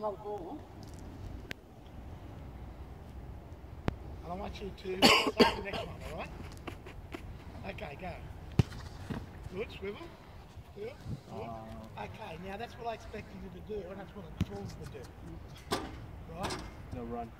another ball. And I want you to start the next one, alright? Okay, go. Good, swivel. Good. Uh, Okay, now that's what I expected you to do, and that's what I told you to do. Right? no run.